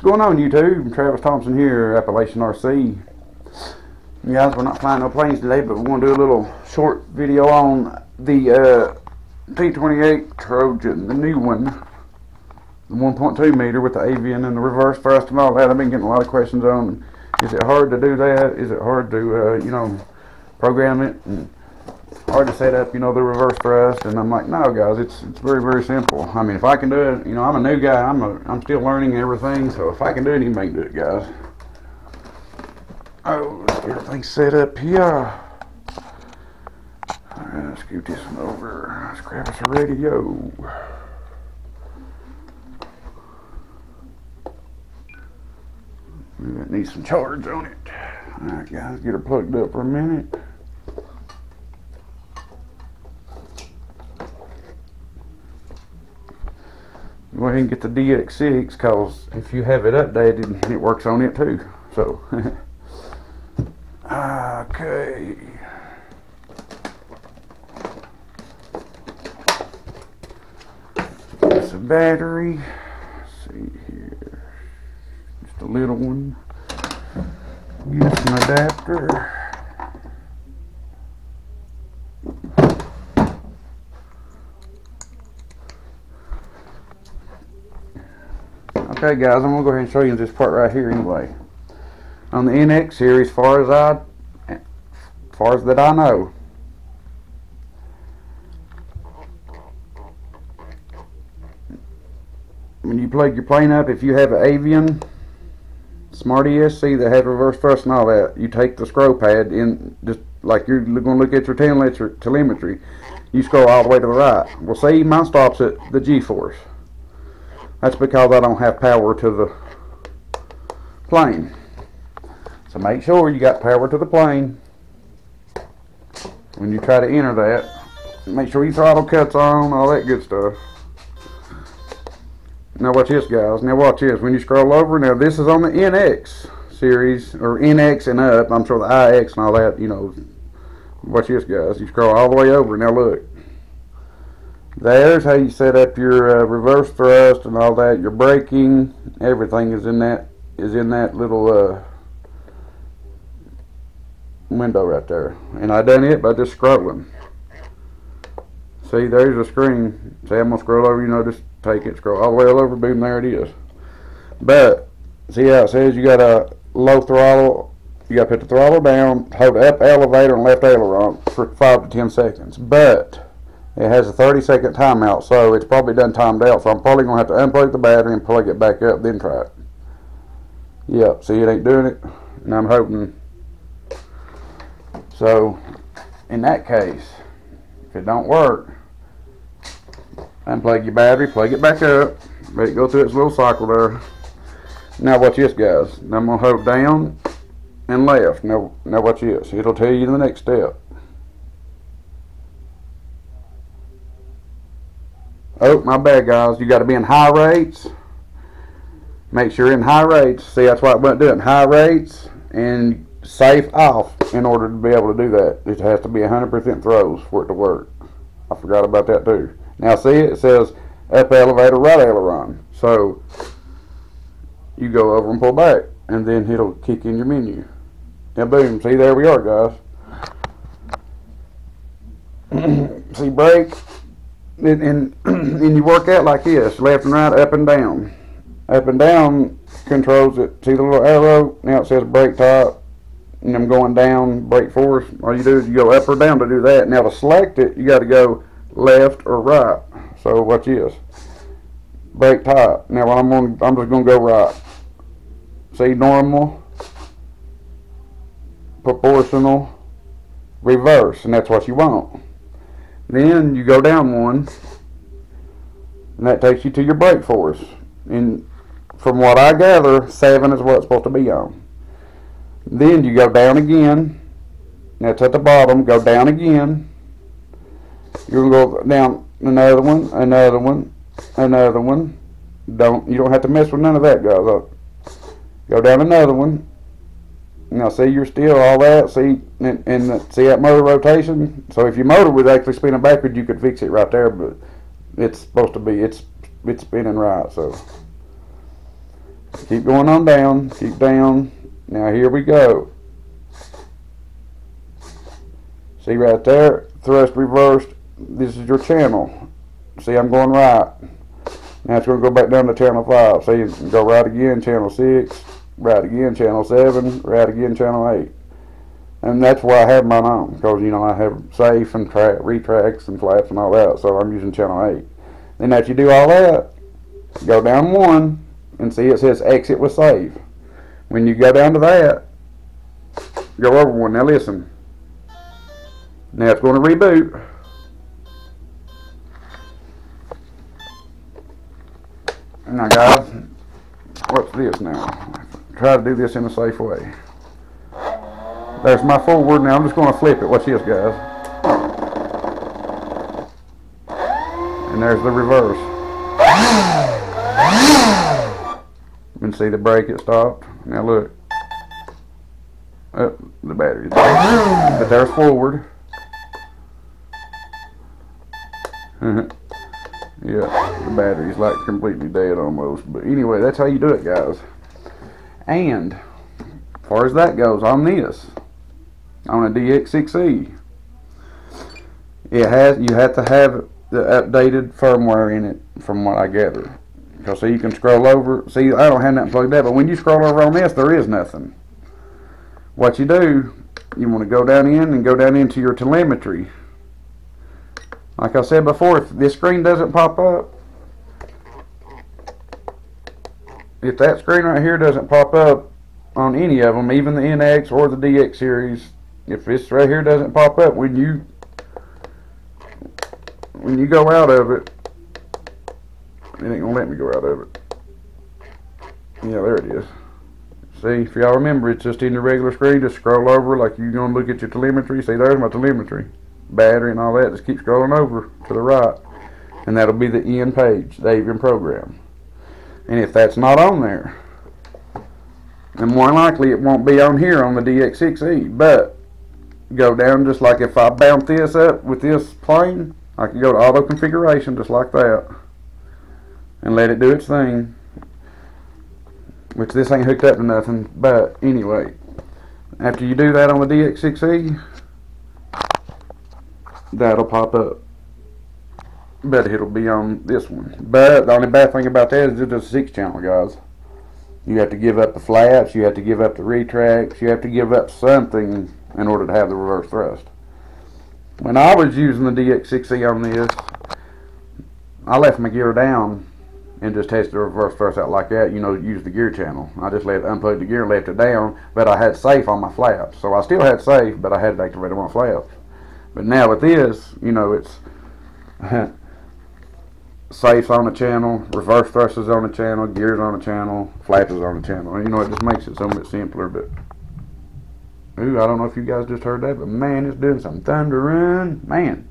What's going on YouTube? Travis Thompson here, Appalachian RC. You guys, we're not flying no planes today, but we're going to do a little short video on the uh, T28 Trojan, the new one. The 1.2 meter with the avian and the reverse thrust and all that. I've been getting a lot of questions on, is it hard to do that? Is it hard to, uh, you know, program it? And hard to set up, you know, the reverse thrust. And I'm like, no, guys, it's it's very very simple. I mean, if I can do it, you know, I'm a new guy. I'm a I'm still learning everything. So if I can do it, anybody can do it, guys. Oh, let's get everything set up here. All right, let's scoot this one over. Let's grab us a radio. It needs some charge on it. All right, guys, get her plugged up for a minute. Go ahead and get the DX6 because if you have it updated, it works on it too. So, okay. It's a battery. Let's see here. Just a little one. Get an adapter. Okay guys, I'm gonna go ahead and show you this part right here anyway. On the NX series, far as I far as that I know. When you plug your plane up, if you have an Avian Smart ESC that has reverse thrust and all that, you take the scroll pad in just like you're going to look at your telemetry, you scroll all the way to the right. Well, see, mine stops at the G-force. That's because I don't have power to the plane. So make sure you got power to the plane when you try to enter that. Make sure your throttle cuts on, all that good stuff. Now watch this guys, now watch this. When you scroll over, now this is on the NX series, or NX and up, I'm sure the IX and all that, you know. Watch this guys, you scroll all the way over, now look. There's how you set up your uh, reverse thrust and all that. Your braking, everything is in that is in that little uh, window right there. And I done it by just scrolling. See, there's a screen. See, I'm gonna scroll over. You know, just take it, scroll all the way over. Boom, there it is. But see how it says you got a low throttle. You got to put the throttle down, hold up elevator and left aileron for five to ten seconds. But it has a 30 second timeout, so it's probably done timed out. So I'm probably going to have to unplug the battery and plug it back up, then try it. Yep, see it ain't doing it. And I'm hoping. So, in that case, if it don't work, unplug your battery, plug it back up, let it go through its little cycle there. Now watch this guys. Now I'm going to hold down and left. Now, now watch this. It'll tell you the next step. Oh, my bad, guys. You got to be in high rates. Make sure you're in high rates. See, that's why won't do it. High rates and safe off in order to be able to do that. It has to be 100% throws for it to work. I forgot about that too. Now, see, it says up elevator, right aileron. So, you go over and pull back, and then it'll kick in your menu. Now, boom. See, there we are, guys. see, brake and, and, and you work out like this, left and right, up and down. Up and down controls it. See the little arrow? Now it says brake top, and I'm going down, brake force. All you do is you go up or down to do that. Now to select it, you got to go left or right. So watch this. Brake top. Now I'm going, I'm just going to go right. See normal, proportional, reverse, and that's what you want. Then you go down one, and that takes you to your brake force. And from what I gather, seven is what it's supposed to be on. Then you go down again. That's at the bottom. Go down again. You're gonna go down another one, another one, another one. Don't you don't have to mess with none of that, guys. Go down another one, now see you're still all that, see and, and see that motor rotation? So if your motor was actually spinning backward, you could fix it right there, but it's supposed to be it's it's spinning right, so Keep going on down, keep down. Now here we go. See right there, thrust reversed. This is your channel. See, I'm going right. Now it's going to go back down to channel 5. See, go right again, channel 6, right again, channel 7, right again, channel 8. And that's why I have mine on, because, you know, I have safe and track, retracts and flaps and all that, so I'm using channel 8. Then after you do all that, go down one, and see it says exit with save. When you go down to that, go over one. Now listen. Now it's going to reboot. And now guys, what's this now? Try to do this in a safe way. There's my forward. Now I'm just going to flip it. Watch this, guys. And there's the reverse. You can see the brake it stopped. Now look. Oh, the battery's dead. But there's forward. yeah, the battery's like completely dead almost. But anyway, that's how you do it, guys. And as far as that goes on this, on a DX6E, it has you have to have the updated firmware in it, from what I gather. Because see, you can scroll over. See, I don't have nothing plugged up, but when you scroll over on this, there is nothing. What you do, you want to go down in and go down into your telemetry. Like I said before, if this screen doesn't pop up, if that screen right here doesn't pop up on any of them, even the NX or the DX series, if this right here doesn't pop up when you when you go out of it, it ain't gonna let me go out of it. Yeah, there it is. See, if y'all remember, it's just in the regular screen. Just scroll over like you're gonna look at your telemetry. See, there's my telemetry, battery, and all that. Just keep scrolling over to the right, and that'll be the end page, the Avian program. And if that's not on there, then more likely it won't be on here on the DX6E. But go down just like if I bounce this up with this plane, I can go to auto configuration just like that and let it do its thing. Which this ain't hooked up to nothing, but anyway, after you do that on the DX6E, that'll pop up. But it'll be on this one. But the only bad thing about that is it's a six channel, guys. You have to give up the flaps, you have to give up the retracts, you have to give up something in order to have the reverse thrust. When I was using the DX6E on this, I left my gear down and just tested the reverse thrust out like that, you know, use the gear channel. I just let unplug the gear and left it down, but I had safe on my flaps. So I still had safe, but I had to activate on my flaps. But now with this, you know, it's safe's on the channel, reverse thrust is on the channel, gears on the channel, flaps is on the channel. You know, it just makes it so much simpler, but ooh, I don't know if you guys just heard that, but man, it's doing some thundering, man.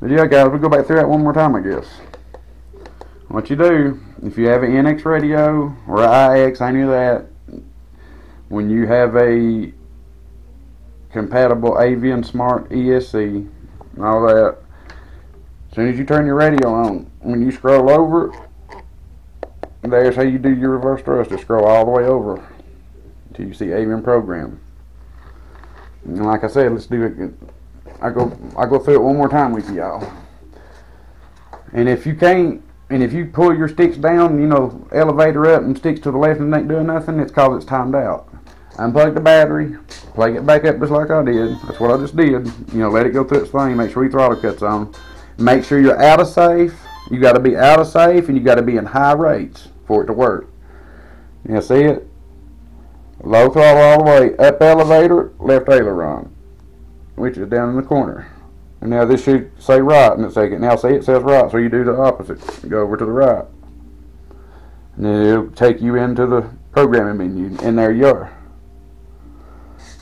But yeah, guys, we'll go back through that one more time, I guess what you do, if you have an NX radio or IX, any of that, when you have a compatible Avian Smart ESC and all that, as soon as you turn your radio on, when you scroll over, there's how you do your reverse thrust. Just scroll all the way over until you see Avian program. And like I said, let's do it. I go I go through it one more time with y'all. And if you can't and if you pull your sticks down, you know, elevator up and sticks to the left and ain't doing nothing, it's cause it's timed out. Unplug the battery, plug it back up just like I did. That's what I just did. You know, let it go through its thing, make sure your throttle cuts on. Make sure you're out of safe. You got to be out of safe and you got to be in high rates for it to work. You see it? Low throttle all the way, up elevator, left aileron, which is down in the corner. And now this should say right in a second. Now see it says right, so you do the opposite. You go over to the right. And it'll take you into the programming menu, and there you are.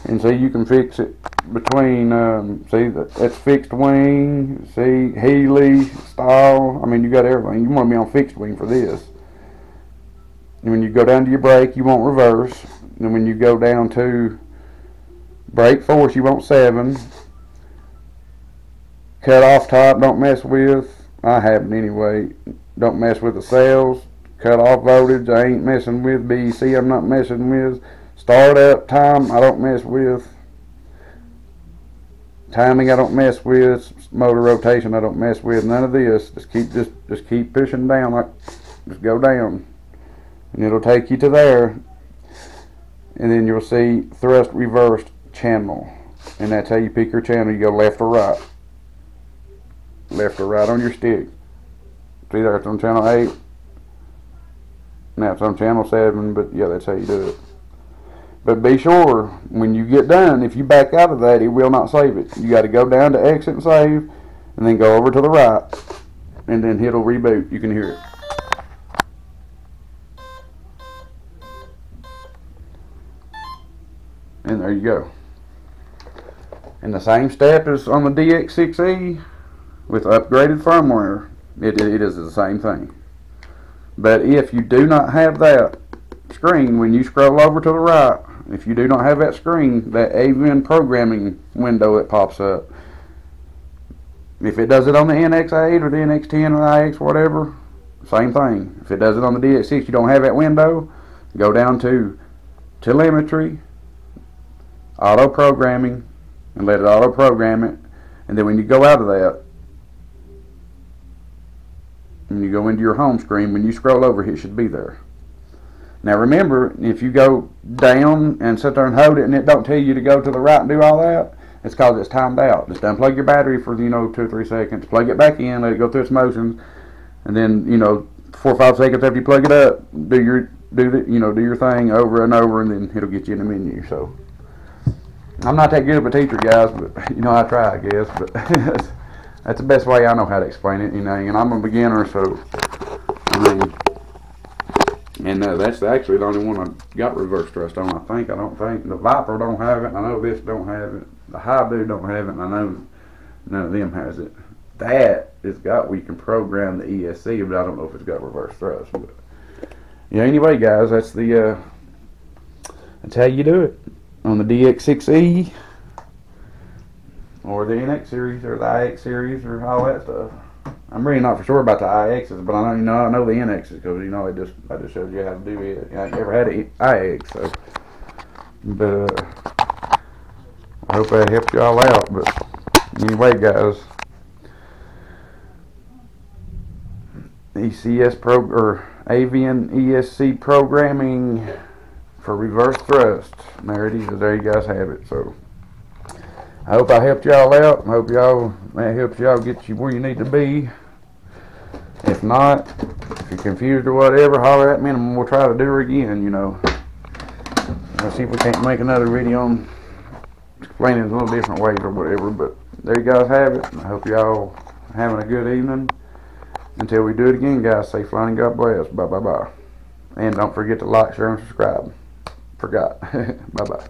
And see, you can fix it between, um, see, that's fixed wing, see, heli, style. I mean, you got everything. You want to be on fixed wing for this. And when you go down to your brake, you want reverse. And when you go down to brake force, you want 7 cut off top, don't mess with. I haven't anyway. Don't mess with the cells. cut off voltage, I ain't messing with BEC, I'm not messing with startup time, I don't mess with timing, I don't mess with motor rotation, I don't mess with none of this. Just keep just just keep pushing down, like just go down, and it'll take you to there, and then you'll see thrust reversed channel, and that's how you pick your channel. You go left or right, left or right on your stick. See there, it's on channel eight. Now it's on channel seven, but yeah, that's how you do it. But be sure, when you get done, if you back out of that, it will not save it. You got to go down to exit and save, and then go over to the right, and then it'll reboot. You can hear it. And there you go. And the same step as on the DX6E with upgraded firmware. It, it is the same thing. But if you do not have that screen, when you scroll over to the right, if you do not have that screen, that Avian programming window that pops up, if it does it on the NX8 or the NX10 or the IX, whatever, same thing. If it does it on the DX6, you don't have that window, go down to telemetry, auto programming, and let it auto program it. And then when you go out of that, when you go into your home screen, when you scroll over, it should be there. Now remember, if you go down and sit there and hold it and it don't tell you to go to the right and do all that, it's because it's timed out. Just unplug your battery for, you know, two or three seconds, plug it back in, let it go through its motions, and then, you know, four or five seconds after you plug it up, do your, do the, you know, do your thing over and over, and then it'll get you in the menu, so. I'm not that good of a teacher, guys, but, you know, I try, I guess, but that's the best way I know how to explain it, you know, and I'm a beginner, so, I mean, and uh, that's actually the only one I got reverse thrust on. I think I don't think the Viper don't have it. I know this don't have it. The Habu don't have it. And I know none of them has it. That it's got we can program the ESC, but I don't know if it's got reverse thrust. But yeah, anyway, guys, that's the uh, that's how you do it on the DX6E or the NX series or the IX series or all that stuff. I'm really not for sure about the IXs, but I know you know I know the NXs because you know it just I just showed you how to do it. I never had an IX, so but uh, I hope that helped y'all out. But anyway, guys, ECS pro or Avian ESC programming for reverse thrust. There it is. There you guys have it. So. I hope I helped y'all out. I hope y'all that helps y'all get you where you need to be. If not, if you're confused or whatever, holler at me and we'll try to do it again, you know. Let's see if we can't make another video on explaining it a little different ways or whatever. But there you guys have it. I hope y'all having a good evening. Until we do it again, guys, say flying God bless. Bye bye bye. And don't forget to like, share, and subscribe. Forgot. bye bye.